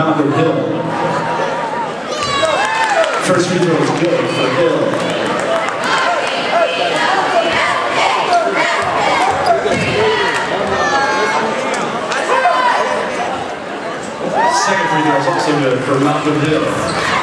Malcolm Hill. First free throw is good for Hill. Second free throw is also good for Malcolm Hill.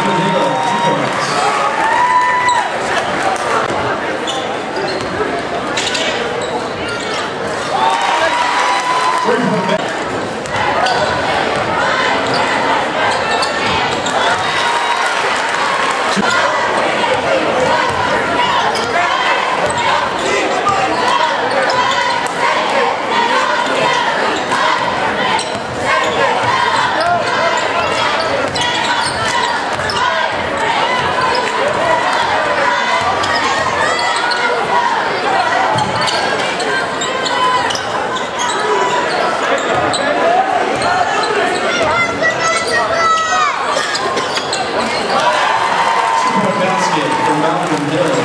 아, 안 되니까. Obrigado,